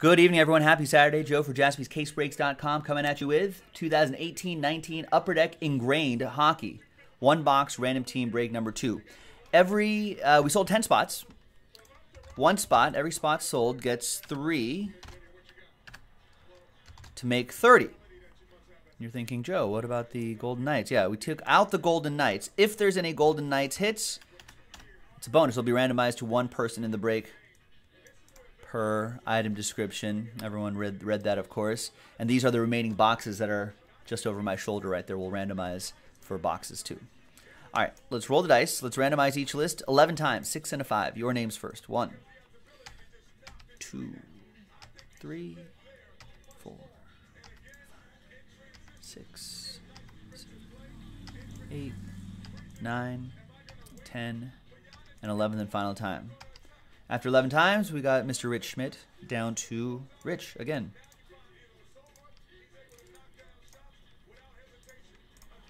Good evening, everyone. Happy Saturday. Joe for jaspyscasebreaks.com coming at you with 2018-19 Upper Deck Engrained Hockey. One box random team break number two. Every uh, we sold 10 spots. One spot, every spot sold gets three to make 30. You're thinking, Joe, what about the Golden Knights? Yeah, we took out the Golden Knights. If there's any Golden Knights hits, it's a bonus. It'll be randomized to one person in the break per item description. Everyone read read that, of course. And these are the remaining boxes that are just over my shoulder right there. We'll randomize for boxes too. All right, let's roll the dice. Let's randomize each list 11 times, six and a five. Your names first. One, two, three, four, six, seven, eight, nine, ten, and 11th and final time. After 11 times, we got Mr. Rich Schmidt down to Rich again.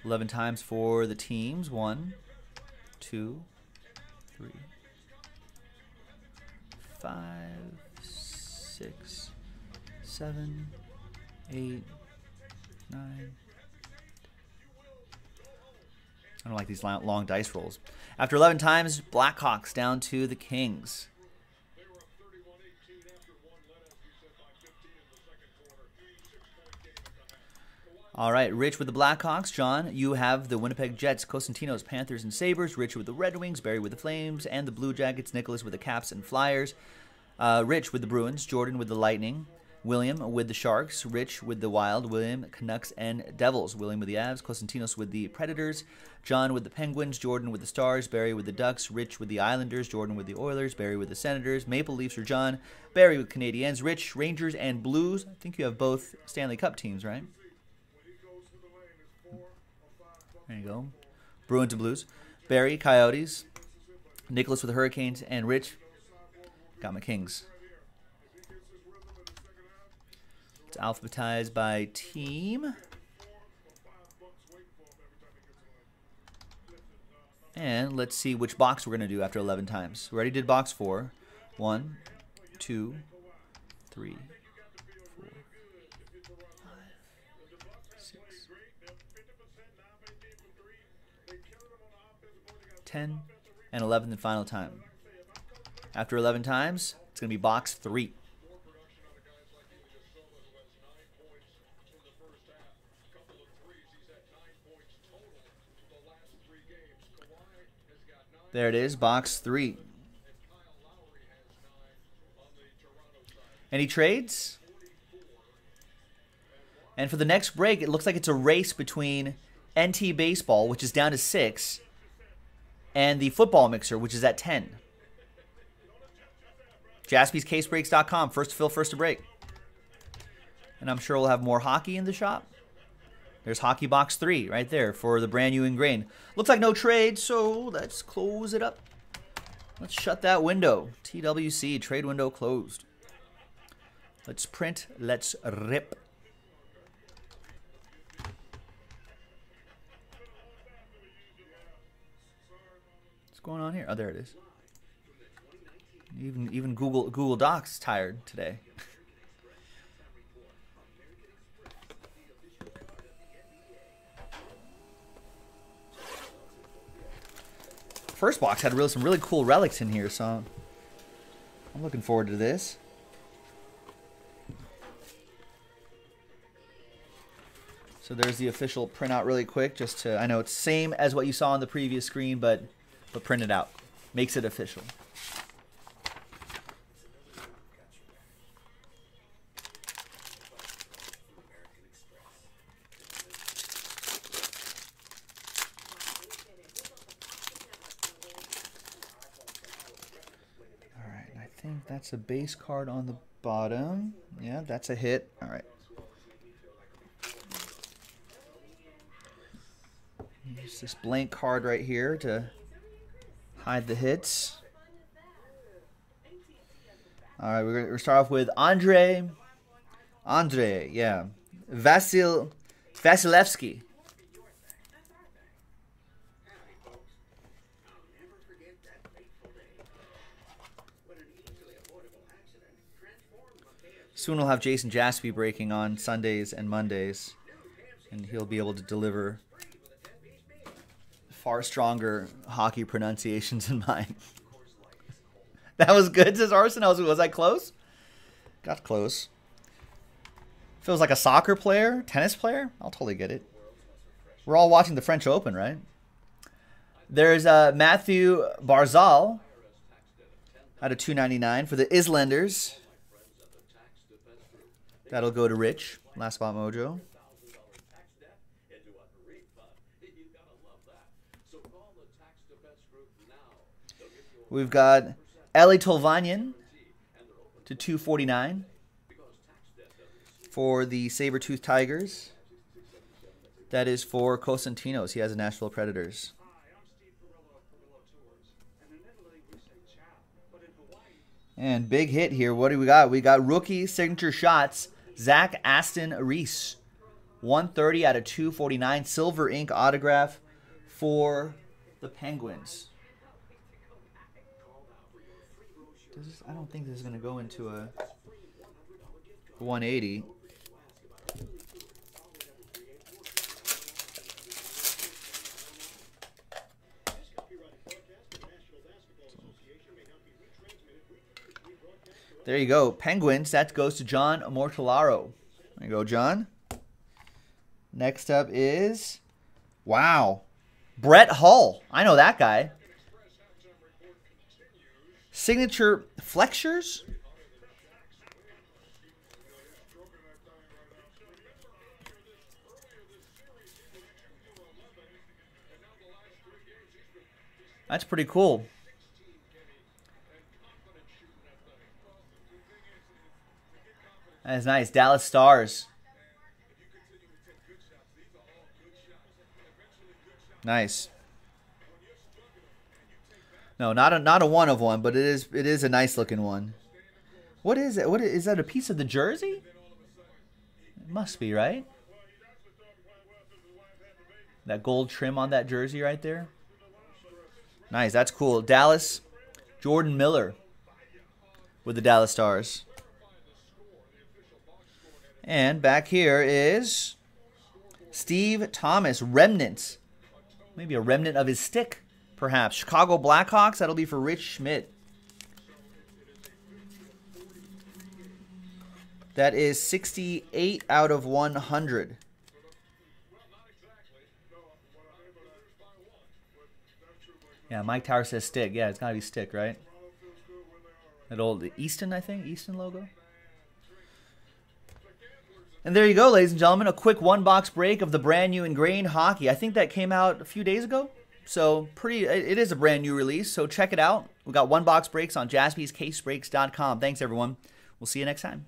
11 times for the teams. One, two, three, five, six, seven, eight, nine. I don't like these long dice rolls. After 11 times, Blackhawks down to the Kings. All right, Rich with the Blackhawks. John, you have the Winnipeg Jets, Cosentinos, Panthers, and Sabres. Rich with the Red Wings, Barry with the Flames, and the Blue Jackets. Nicholas with the Caps and Flyers. Uh, Rich with the Bruins. Jordan with the Lightning. William with the Sharks. Rich with the Wild. William, Canucks, and Devils. William with the Avs. Cosentinos with the Predators. John with the Penguins. Jordan with the Stars. Barry with the Ducks. Rich with the Islanders. Jordan with the Oilers. Barry with the Senators. Maple Leafs for John. Barry with Canadiens. Rich, Rangers, and Blues. I think you have both Stanley Cup teams, right? There you go. Bruins and Blues. Barry, Coyotes. Nicholas with Hurricanes. And Rich got my Kings. It's alphabetized by team. And let's see which box we're going to do after 11 times. We already did box four. One, two, three, 10, and 11 the final time. After 11 times, it's going to be box 3. There it is, box 3. Any trades? And for the next break, it looks like it's a race between NT Baseball, which is down to 6, and the football mixer, which is at 10. JaspysCaseBreaks.com. First to fill, first to break. And I'm sure we'll have more hockey in the shop. There's Hockey Box 3 right there for the brand new engrain. Looks like no trade, so let's close it up. Let's shut that window. TWC, trade window closed. Let's print, let's rip. What's going on here? Oh, there it is. Even even Google Google Docs tired today. First box had really some really cool relics in here, so I'm looking forward to this. So there's the official printout really quick, just to, I know it's same as what you saw on the previous screen, but but print it out. Makes it official. All right, I think that's a base card on the bottom. Yeah, that's a hit. All right. Use this blank card right here to Hide the hits. All right, we're going to start off with Andrei. Andrei, yeah. Vasil Vasilevskiy. Soon we'll have Jason Jaspy breaking on Sundays and Mondays, and he'll be able to deliver far stronger hockey pronunciations than mine. that was good, says Arson. Was, was I close? Got close. Feels like a soccer player, tennis player. I'll totally get it. We're all watching the French Open, right? There's uh, Mathew Barzal out of 299 for the Islanders. That'll go to Rich. Last spot mojo. We've got Eeli Tolvanen to 249 for the Sabertooth Tigers. That is for Cosentinos. He has a Nashville Predators. And big hit here. What do we got? We got rookie signature shots. Zach Aston Reese. 130 out of 249. Silver ink autograph for the Penguins. This, I don't think this is going to go into a 180. There you go. Penguins. That goes to John Mortellaro. There you go, John. Next up is, wow, Brett Hull. I know that guy. Signature Fixtures. That's pretty cool. That's nice. Dallas Stars. Nice. No, not a not a one of one, but it is it is a nice looking one. What is it? What is, is that? A piece of the jersey? It must be right. That gold trim on that jersey right there. Nice. That's cool. Dallas, Jordan Miller with the Dallas Stars. And back here is Steve Thomas, remnant. Maybe a remnant of his stick, perhaps. Chicago Blackhawks, that'll be for Rich Schmidt. That is 68 out of 100. Yeah, Mike Tower says stick. Yeah, it's got to be stick, right? That old Easton, I think. Easton logo. And there you go, ladies and gentlemen, a quick one box break of the brand new Engrained Hockey. I think that came out a few days ago. So pretty it is a brand new release, so check it out. We got one box breaks on jaspyscasebreaks.com. Thanks everyone. We'll see you next time.